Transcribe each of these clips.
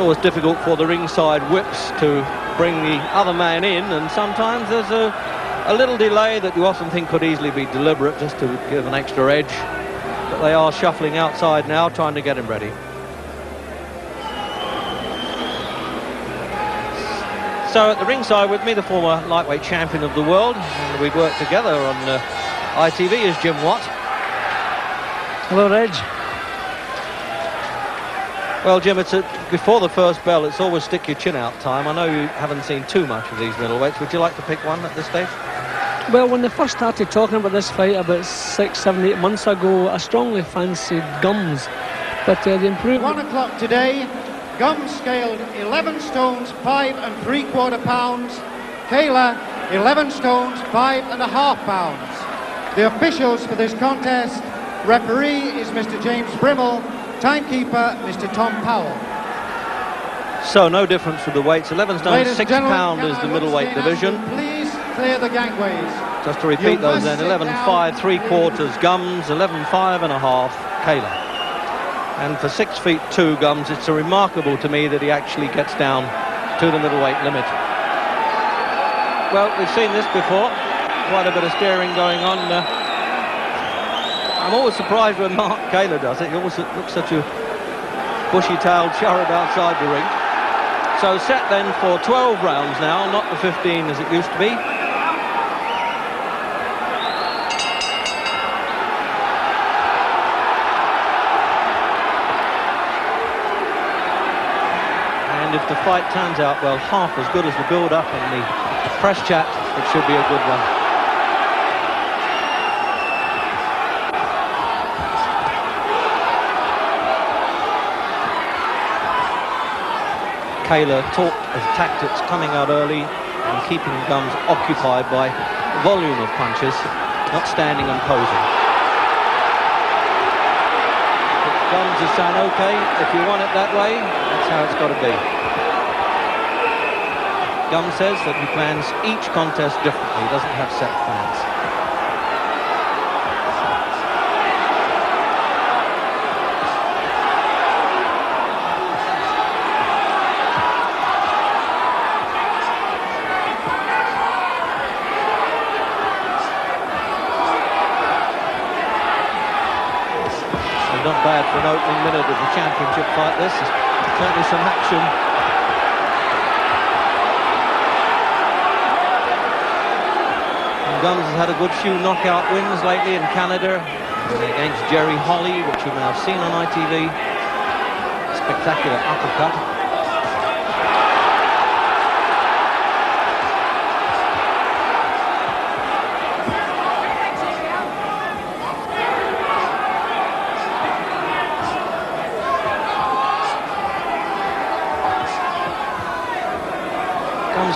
always difficult for the ringside whips to bring the other man in, and sometimes there's a, a little delay that you often think could easily be deliberate just to give an extra edge. But they are shuffling outside now, trying to get him ready. So at the ringside with me, the former lightweight champion of the world, and we've worked together on uh, ITV, is Jim Watt. Hello, Reg. Well, Jim, it's a, before the first bell. It's always stick your chin out time. I know you haven't seen too much of these middleweights. Would you like to pick one at this stage? Well, when they first started talking about this fight about six, seven, eight months ago, I strongly fancied Gumbs. But uh, the improvement... One o'clock today, Gumbs scaled 11 stones, five and three quarter pounds. Kaylor, 11 stones, five and a half pounds. The officials for this contest, referee is Mr. James Brimmel, Timekeeper, Mr. Tom Powell. So no difference with the weights. 11 stone, 6 pound is the middleweight division. Please clear the gangways. Just to repeat you those then, 11 5, 3 quarters Gumbs, 11 5 and a half Kaylor. And for 6 feet 2 Gumbs, it's a remarkable to me that he actually gets down to the middleweight limit. Well, we've seen this before. Quite a bit of steering going on. Uh, I'm always surprised when Mark Kaylor does it. He always looks such a bushy-tailed cherub outside the ring. So set then for 12 rounds now, not the 15 as it used to be. And if the fight turns out, well, half as good as the build-up and the press chat, it should be a good one. Kaylor talked of tactics coming out early and keeping Gumbs occupied by volume of punches, not standing and posing. But Gumbs is saying, okay, if you want it that way, that's how it's got to be. Gumbs says that he plans each contest differently, he doesn't have set plans. bad for an opening minute of the championship fight this. There's certainly some action. And Gumbs has had a good few knockout wins lately in Canada against Jerry Holly, which you may have seen on ITV. Spectacular uppercut.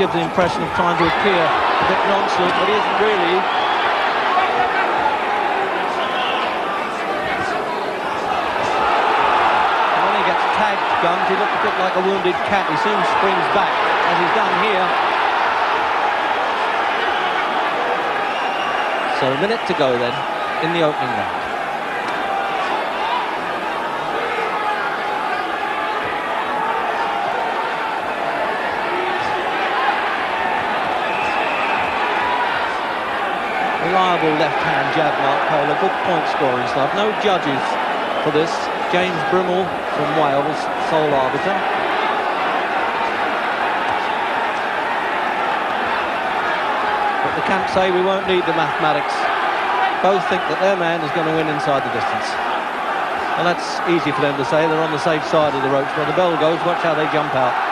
Gives the impression of trying to appear a bit nonchalant, but he isn't really. when he gets tagged, Gumbs, he looks a bit like a wounded cat. He soon springs back, as he's done here. So a minute to go then in the opening round. Reliable left-hand jab, Mark Kaylor. Good point scoring stuff. No judges for this. James Brimmel from Wales, sole arbiter. But the camp say we won't need the mathematics. Both think that their man is going to win inside the distance. And that's easy for them to say. They're on the safe side of the ropes. When the bell goes, watch how they jump out.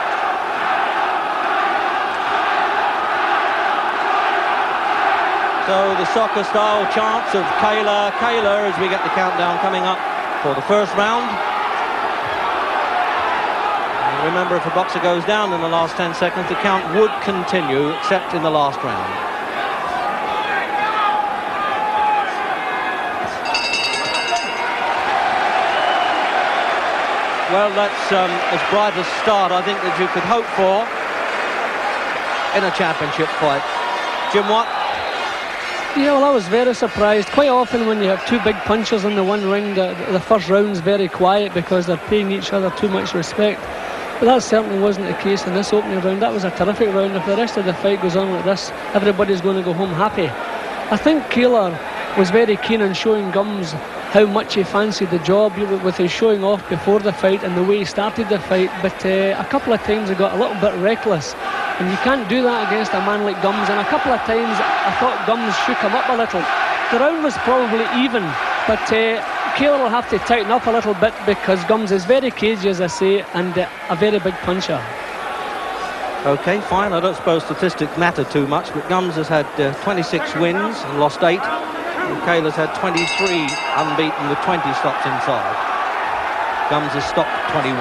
So the soccer style chants of Kaylor, Kaylor as we get the countdown coming up for the first round. And remember, if a boxer goes down in the last 10 seconds, the count would continue, except in the last round. Well, that's um, as bright a start, I think, that you could hope for in a championship fight. Jim Watt, yeah, well, I was very surprised. Quite often when you have two big punchers in the one ring, the, the first round's very quiet because they're paying each other too much respect. But that certainly wasn't the case in this opening round. That was a terrific round. If the rest of the fight goes on like this, everybody's going to go home happy. I think Kaylor was very keen on showing Gumbs how much he fancied the job with his showing off before the fight and the way he started the fight. But uh, a couple of times he got a little bit reckless. And you can't do that against a man like Gumbs. And a couple of times I thought Gumbs shook him up a little. The round was probably even, but uh, will have to tighten up a little bit because Gumbs is very cagey, as I say, and uh, a very big puncher. Okay, fine. I don't suppose statistics matter too much, but Gumbs has had uh, 26 wins and lost eight. And Kaylor's had 23 unbeaten with 20 stops inside. Gumbs has stopped 21.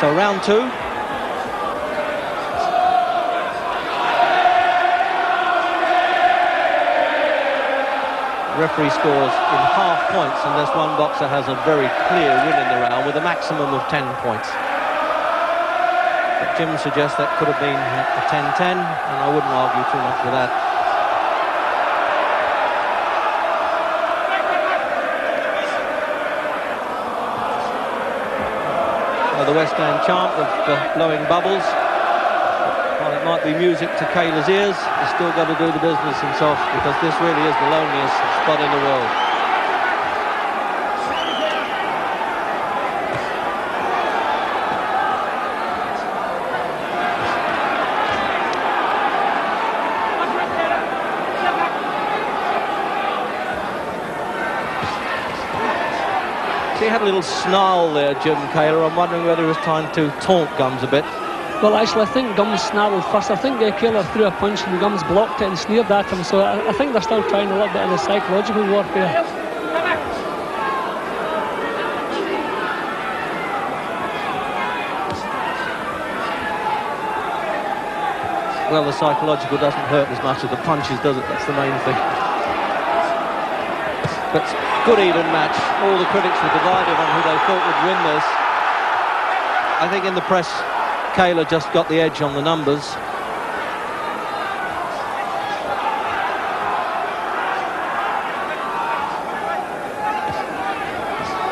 So round two. Referee scores in half points unless one boxer has a very clear win in the round with a maximum of 10 points. But Jim suggests that could have been a 10-10 and I wouldn't argue too much with that. the West End chant of uh, blowing bubbles. Might be music to Kaylor's ears, he's still got to do the business himself because this really is the loneliest spot in the world. he had a little snarl there, Jim Kaylor. I'm wondering whether it was time to taunt Gumbs a bit. Well, actually, I think Gumbs snarled first. I think uh, Kaylor threw a punch and Gumbs blocked it and sneered at him. So I, I think they're still trying a little bit of the psychological warfare. Well, the psychological doesn't hurt as much as the punches, does it? That's the main thing. But good even match. All the critics were divided on who they thought would win this. I think in the press, Kaylor just got the edge on the numbers.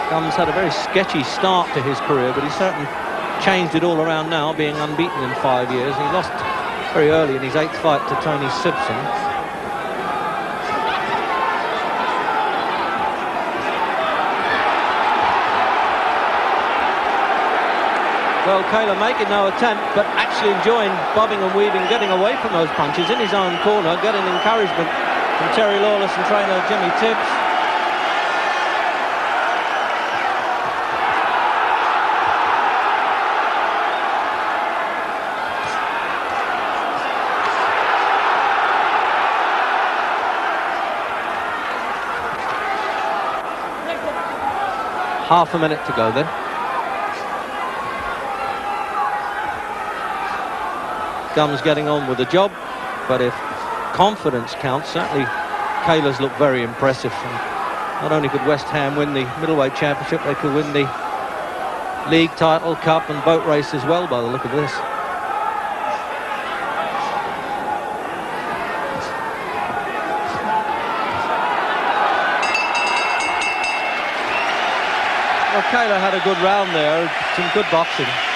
Gumbs had a very sketchy start to his career, but he certainly changed it all around now, being unbeaten in five years. He lost very early in his eighth fight to Tony Sibson. Well, Kaylor making no attempt, but actually enjoying bobbing and weaving, getting away from those punches in his own corner, getting encouragement from Terry Lawless and trainer Jimmy Tibbs. Half a minute to go then. Gumbs getting on with the job, but if confidence counts, certainly Kaylor's looked very impressive. And not only could West Ham win the middleweight championship, they could win the league title, cup and boat race as well by the look of this. Well, Kaylor had a good round there, some good boxing.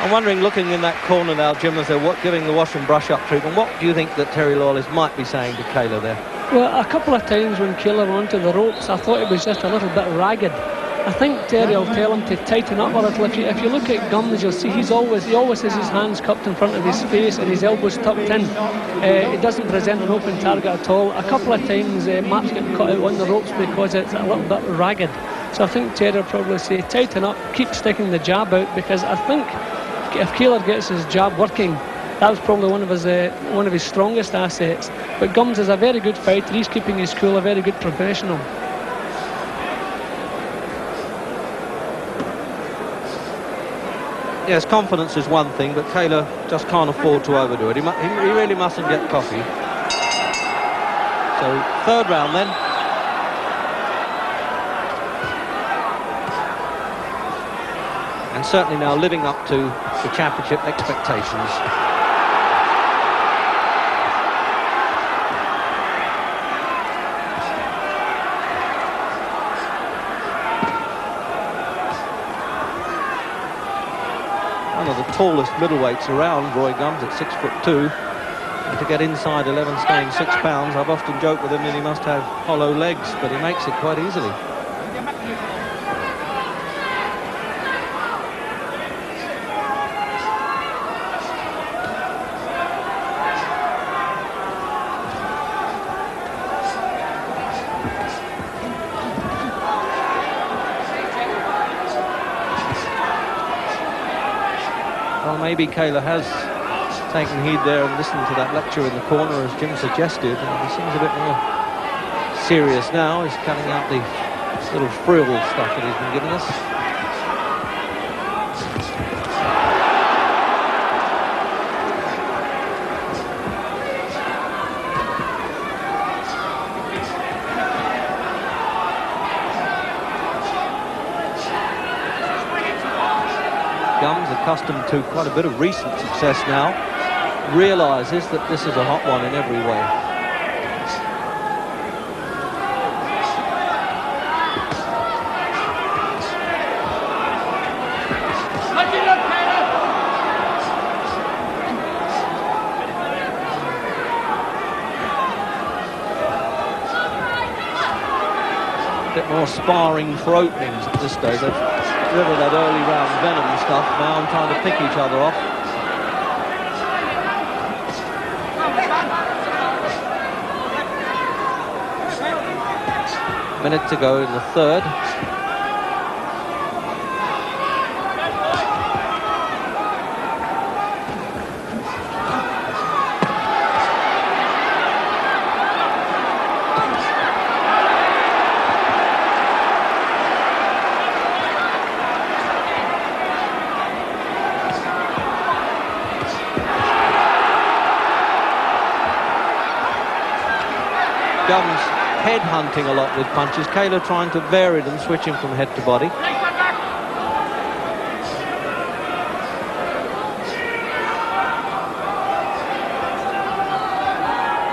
I'm wondering, looking in that corner now, Jim, as they're what, giving the wash and brush up treatment, what do you think that Terry Lawless might be saying to Kaylor there? Well, a couple of times when Kaylor went onto the ropes, I thought it was just a little bit ragged. I think Terry will tell him to tighten up a little. If you, if you look at Gumbs, you'll see he's always he always has his hands cupped in front of his face and his elbows tucked in. Uh, it doesn't present an open target at all. A couple of times uh, Mark's getting cut out on the ropes because it's a little bit ragged. So I think Terry will probably say tighten up, keep sticking the jab out because I think if Kaylor gets his jab working, that was probably one of his uh, one of his strongest assets. But Gumbs is a very good fighter. He's keeping his cool, a very good professional. Yes, confidence is one thing, but Kaylor just can't afford to overdo it. He, he really mustn't get cocky. So, third round then. and certainly now living up to the championship expectations. One of the tallest middleweights around, Roy Gumbs at six foot two. And to get inside 11 staying six pounds, I've often joked with him that he must have hollow legs, but he makes it quite easily. Maybe Kaylor has taken heed there and listened to that lecture in the corner, as Jim suggested. And he seems a bit more serious now. He's cutting out the little frill stuff that he's been giving us. Gumbs, accustomed to quite a bit of recent success now, realises that this is a hot one in every way. A bit more sparring for openings at this stage. Rid of that early round venom stuff now and trying to pick each other off. Minute to go in the third. Gumbs a lot with punches. Kaylor trying to vary them, switching from head to body.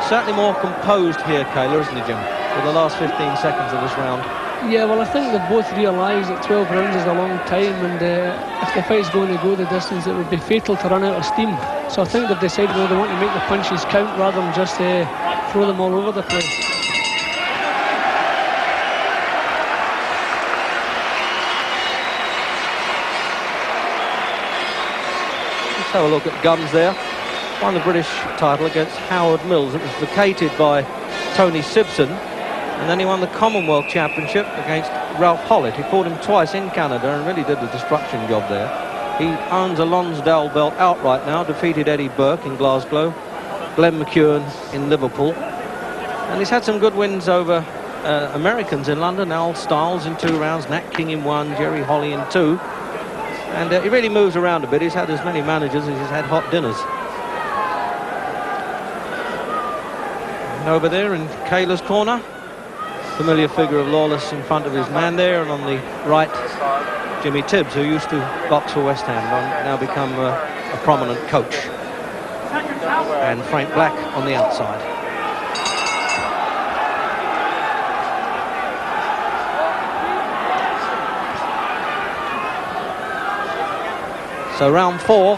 Certainly more composed here, Kaylor, isn't he, Jim? For the last 15 seconds of this round. Yeah, well, I think they both realise that 12 rounds is a long time, and uh, if the fight's going to go the distance, it would be fatal to run out of steam. So I think they've decided well, they want to make the punches count rather than just uh, throw them all over the place. Have a look at Gumbs there. Won the British title against Howard Mills. It was vacated by Tony Sibson. And then he won the Commonwealth Championship against Ralph Hollett. He fought him twice in Canada and really did a destruction job there. He owns a Lonsdale belt outright now, defeated Eddie Burke in Glasgow, Glenn McEwen in Liverpool. And he's had some good wins over uh, Americans in London, Al Stiles in two rounds, Nat King in one, Jerry Holly in two. And uh, he really moves around a bit. He's had as many managers as he's had hot dinners. And over there in Kaylor's corner, familiar figure of Lawless in front of his man there, and on the right, Jimmy Tibbs, who used to box for West Ham, now become uh, a prominent coach. And Frank Black on the outside. So round four.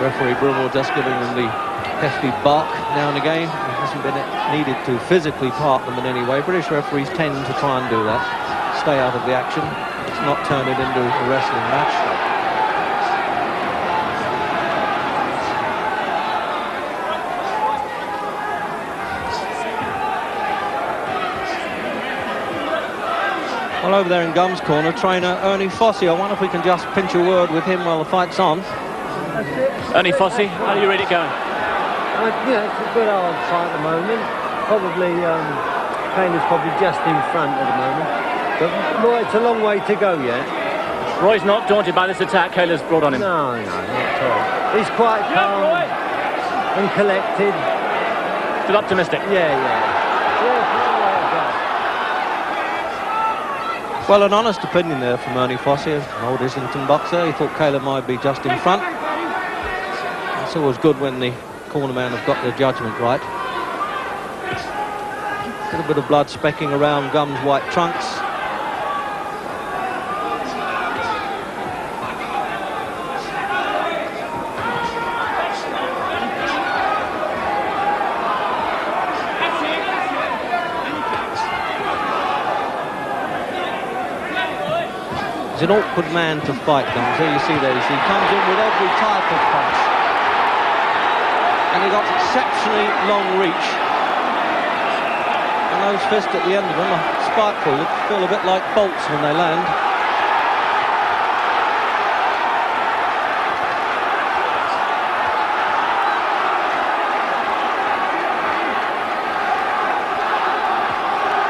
Referee Brimmel just giving them the hefty bark now and again. It hasn't been needed to physically part them in any way. British referees tend to try and do that. Stay out of the action. It's not turn it into a wrestling match. Well, over there in Gumbs' corner, trainer Ernie Fossey. I wonder if we can just pinch a word with him while the fight's on. Ernie Fossey, how do you read it going? Uh, yeah, it's a good hard fight at the moment. Probably, um, Kaylor's probably just in front at the moment. But well, it's a long way to go yet. Roy's not daunted by this attack Kaylor's brought on him. No, no, not at all. He's quite calm and collected. Still optimistic. Yeah, yeah. Yeah, it's a long way to go. Well, an honest opinion there from Ernie Fossey, an old Islington boxer. He thought Kaylor might be just in front. It's always good when the cornerman have got their judgment right. A little bit of blood specking around Gumbs' white trunks. He's an awkward man to fight, Gumbs. There you see there, he comes in with every type of punch. And he got exceptionally long reach. And those fists at the end of them are spiteful. They feel a bit like bolts when they land.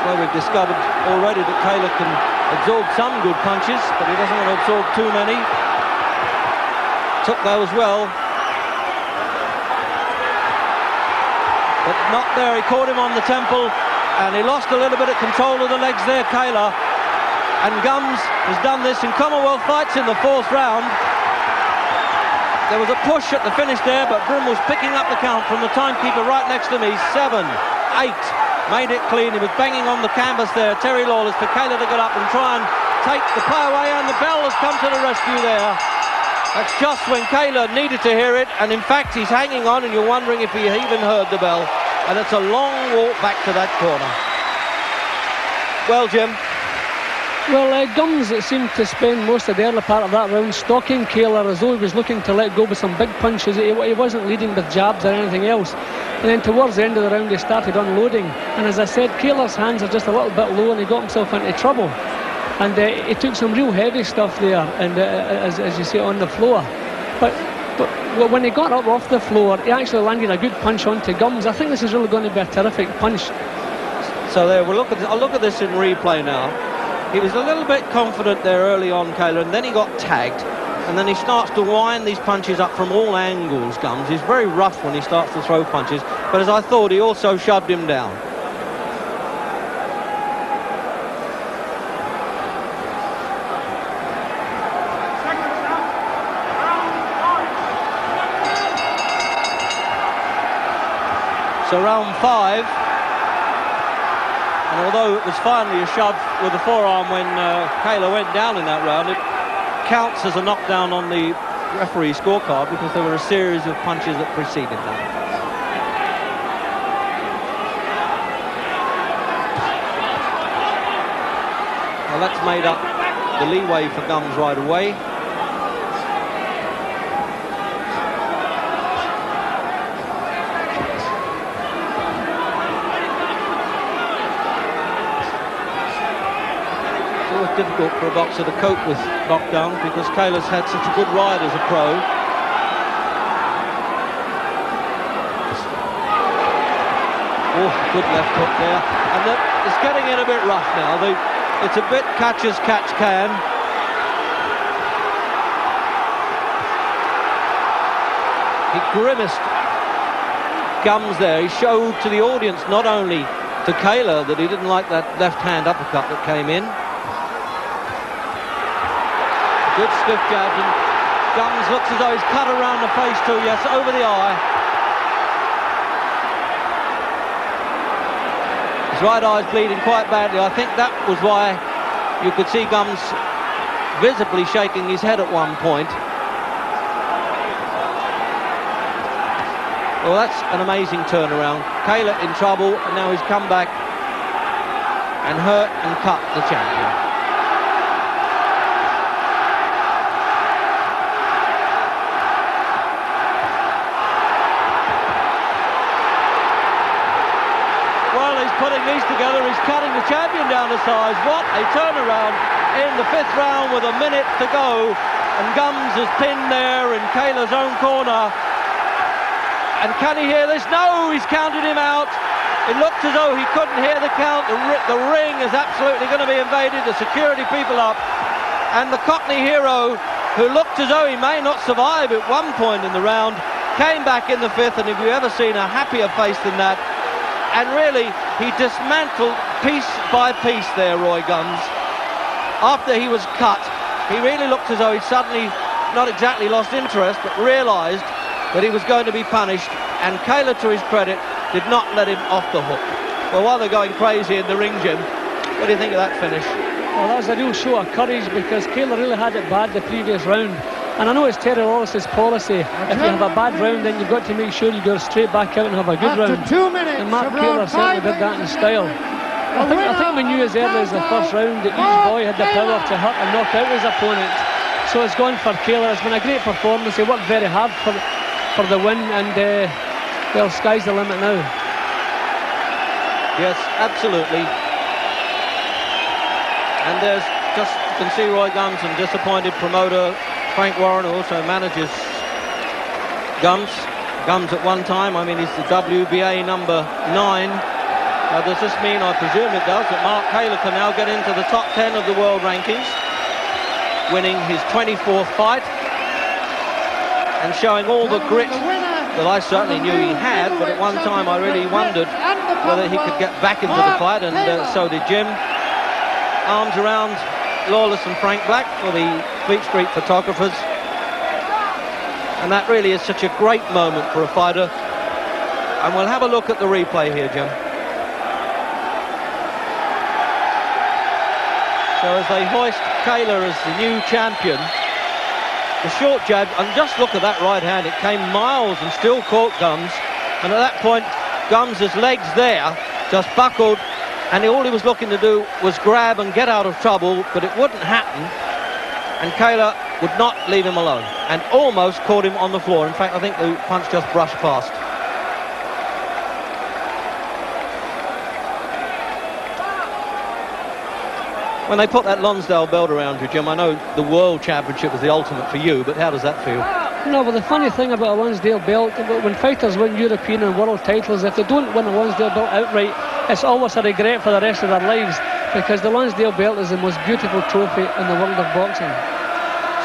Well, we've discovered already that Kaylor can absorb some good punches, but he doesn't want to absorb too many. Took those well. But not there, he caught him on the temple, and he lost a little bit of control of the legs there, Kaylor. And Gumbs has done this in Commonwealth fights in the fourth round. There was a push at the finish there, but Brim was picking up the count from the timekeeper right next to me. Seven, eight, made it clean. He was banging on the canvas there. Terry Lawless for Kaylor to get up and try and take the play away, and the bell has come to the rescue there. That's just when Kaylor needed to hear it, and in fact he's hanging on, and you're wondering if he even heard the bell. And it's a long walk back to that corner. Well, Jim. Well, uh, Gumbs seemed to spend most of the early part of that round stalking Kaylor as though he was looking to let go with some big punches. He, he wasn't leading with jabs or anything else. And then towards the end of the round, he started unloading. And as I said, Kaylor's hands are just a little bit low and he got himself into trouble. And uh, he took some real heavy stuff there, and uh, as, as you see on the floor. But when he got up off the floor, he actually landed a good punch onto Gumbs. I think this is really going to be a terrific punch. So there, we'll look at, I'll look at this in replay now. He was a little bit confident there early on, Kaylor, and then he got tagged. And then he starts to wind these punches up from all angles, Gumbs. He's very rough when he starts to throw punches. But as I thought, he also shoved him down. So round five. And although it was finally a shove with the forearm when uh, Kaylor went down in that round, it counts as a knockdown on the referee scorecard because there were a series of punches that preceded that. Well, that's made up the leeway for Gumbs right away. Difficult for a boxer to cope with knockdowns because Kaylor's had such a good ride as a pro. Oh, good left hook there. And it's getting in a bit rough now. It's a bit catch as catch can. He grimaced Gumbs there. He showed to the audience, not only to Kaylor, that he didn't like that left hand uppercut that came in. Good stiff jab, and Gumbs looks as though he's cut around the face too, yes, over the eye. His right eye's bleeding quite badly. I think that was why you could see Gumbs visibly shaking his head at one point. Well, that's an amazing turnaround. Kaylor in trouble, and now he's come back and hurt and cut the champion. putting these together. He's cutting the champion down to size. What a turnaround in the fifth round with a minute to go. And Gumbs is pinned there in Kaylor's own corner. And can he hear this? No, he's counted him out. It looked as though he couldn't hear the count. The, the ring is absolutely going to be invaded. The security people up. And the Cockney hero, who looked as though he may not survive at one point in the round, came back in the fifth. And have you ever seen a happier face than that? And really, he dismantled piece by piece there, Roy Gumbs. after he was cut, he really looked as though he'd suddenly not exactly lost interest, but realised that he was going to be punished. And Kaylor, to his credit, did not let him off the hook. Well, while they're going crazy in the ring, Jim, what do you think of that finish? Well, that was a real show of courage because Kaylor really had it bad the previous round. And I know it's Terry Lawless's policy. If you have a bad round, then you've got to make sure you go straight back out and have a good After round. two minutes and Mark of Kaylor certainly did that in ladies and style. I think, I think we knew as early as the first round that each boy had the power to hurt and knock out his opponent. So it's gone for Kaylor. It's been a great performance. He worked very hard for for the win, and uh, well, sky's the limit now. Yes, absolutely. And there's just, you can see Roy Gumbs and disappointed promoter Frank Warren, who also manages Gumbs. Gumbs at one time, I mean, he's the WBA number nine. Now, does this mean, I presume it does, that Mark Kaylor can now get into the top 10 of the world rankings, winning his 24th fight and showing all the grit that I certainly knew he had, but at one time I really wondered whether he could get back into the fight, and uh, so did Jim. Arms around Lawless and Frank Black for the Fleet Street photographers. And that really is such a great moment for a fighter. And we'll have a look at the replay here, Jim. So as they hoist Kaylor as the new champion, the short jab, and just look at that right hand, it came miles and still caught Gumbs. And at that point, Gumbs' legs there just buckled, and all he was looking to do was grab and get out of trouble, but it wouldn't happen. And Kaylor would not leave him alone, and almost caught him on the floor. In fact, I think the punch just brushed past. When they put that Lonsdale belt around you, Jim, I know the World Championship was the ultimate for you, but how does that feel? No, but the funny thing about a Lonsdale belt, when fighters win European and world titles, if they don't win a Lonsdale belt outright, it's always a regret for the rest of their lives because the Lonsdale belt is the most beautiful trophy in the world of boxing.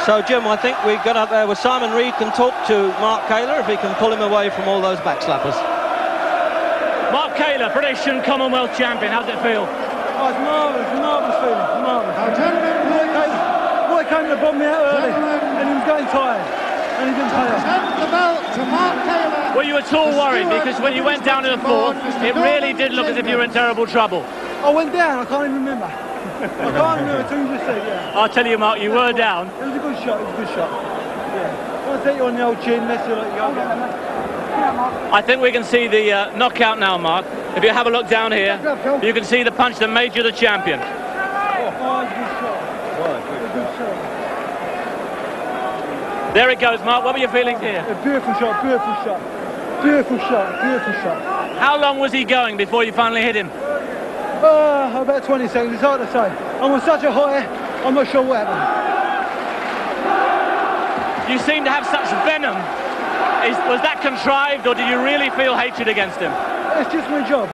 So, Jim, I think we've got up there with Simon Reed can talk to Mark Kaylor if he can pull him away from all those backslappers. Mark Kaylor, British and Commonwealth champion. How's it feel? Oh, it's marvellous, marvellous feeling, marvellous. Now, gentlemen, Roy came, Roy came to bomb me out early, Gentlemen. and he was getting tired, and he didn't pay off. the belt to Mark Kaylor. Were you at all worried? Because when you went down to the fourth, it really did look as if you were in terrible trouble. I went down, I can't even remember. I can't remember until you just said, yeah. I'll tell you, Mark, you were down. It was a good shot, it was a good shot. Yeah. I'll take you on the old chin, let's see what you go. I think we can see the uh, knockout now, Mark. If you have a look down here, you can see the punch that made you the champion. It's a good shot. It's a good shot. There it goes, Mark. What were your feelings here? A beautiful shot, beautiful shot. Beautiful shot, beautiful shot. How long was he going before you finally hit him? Uh, about 20 seconds, it's hard to say. I'm on such a high, I'm not sure what happened. You seem to have such venom. Is, was that contrived, or did you really feel hatred against him? It's just my job.